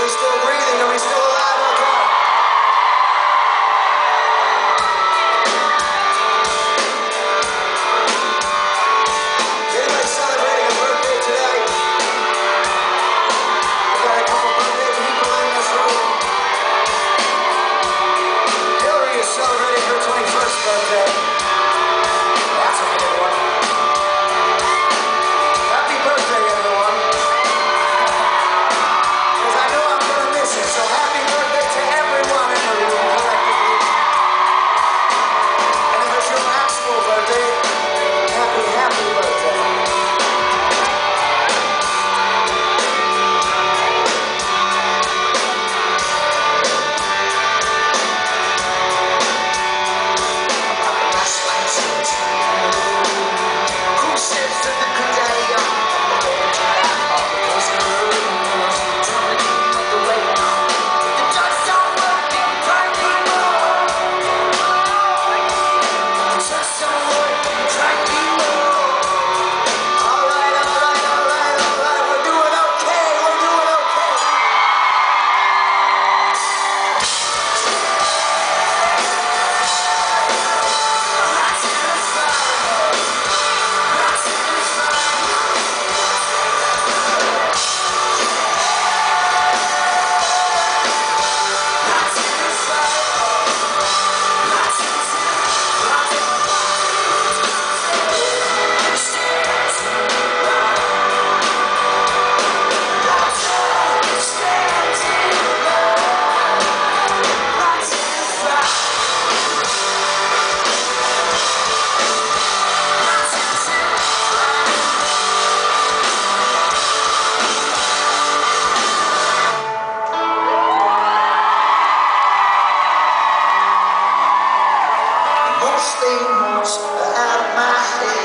goes the. things out of my head.